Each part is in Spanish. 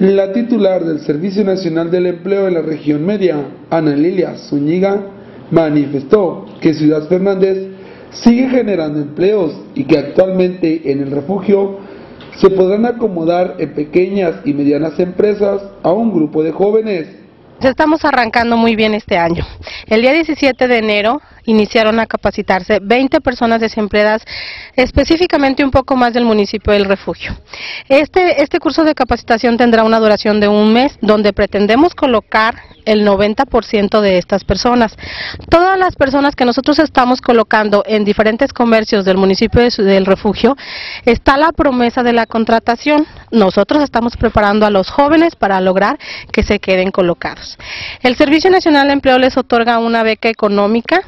La titular del Servicio Nacional del Empleo de la región media, Ana Lilia Zúñiga, manifestó que Ciudad Fernández sigue generando empleos y que actualmente en el refugio se podrán acomodar en pequeñas y medianas empresas a un grupo de jóvenes. Estamos arrancando muy bien este año. El día 17 de enero iniciaron a capacitarse 20 personas desempleadas, específicamente un poco más del municipio del refugio. Este, este curso de capacitación tendrá una duración de un mes, donde pretendemos colocar el 90% de estas personas. Todas las personas que nosotros estamos colocando en diferentes comercios del municipio del refugio, está la promesa de la contratación. Nosotros estamos preparando a los jóvenes para lograr que se queden colocados. El Servicio Nacional de Empleo les otorga una beca económica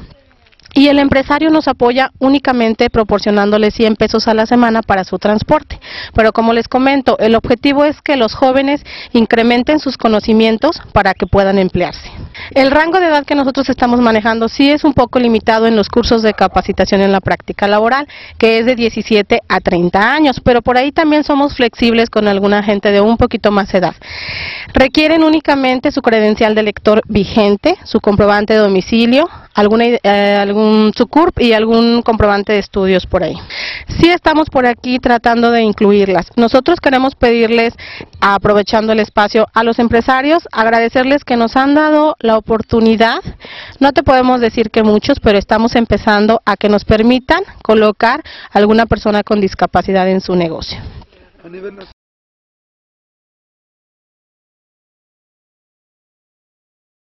y el empresario nos apoya únicamente proporcionándole 100 pesos a la semana para su transporte. Pero como les comento, el objetivo es que los jóvenes incrementen sus conocimientos para que puedan emplearse. El rango de edad que nosotros estamos manejando sí es un poco limitado en los cursos de capacitación en la práctica laboral, que es de 17 a 30 años, pero por ahí también somos flexibles con alguna gente de un poquito más edad. Requieren únicamente su credencial de lector vigente, su comprobante de domicilio, alguna, eh, algún SUCURP y algún comprobante de estudios por ahí. Sí estamos por aquí tratando de incluirlas. Nosotros queremos pedirles, aprovechando el espacio, a los empresarios, agradecerles que nos han dado la oportunidad, no te podemos decir que muchos, pero estamos empezando a que nos permitan colocar alguna persona con discapacidad en su negocio.